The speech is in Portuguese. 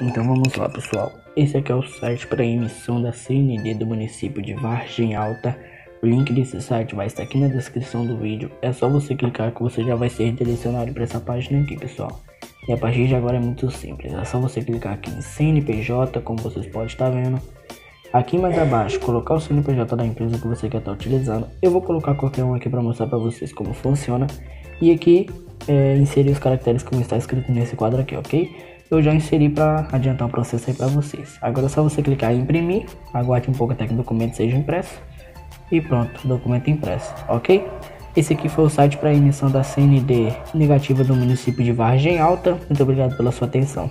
Então vamos lá pessoal, esse aqui é o site para emissão da CND do município de Vargem Alta. O link desse site vai estar aqui na descrição do vídeo, é só você clicar que você já vai ser direcionado para essa página aqui pessoal. E a partir de agora é muito simples, é só você clicar aqui em CNPJ, como vocês podem estar vendo. Aqui mais abaixo, colocar o CNPJ da empresa que você quer estar utilizando. Eu vou colocar qualquer um aqui para mostrar para vocês como funciona. E aqui, é, inserir os caracteres como está escrito nesse quadro aqui, ok? Eu já inseri para adiantar o processo aí para vocês. Agora é só você clicar em imprimir, aguarde um pouco até que o documento seja impresso e pronto, documento impresso, ok? Esse aqui foi o site para emissão da CND negativa do município de Vargem Alta. Muito obrigado pela sua atenção.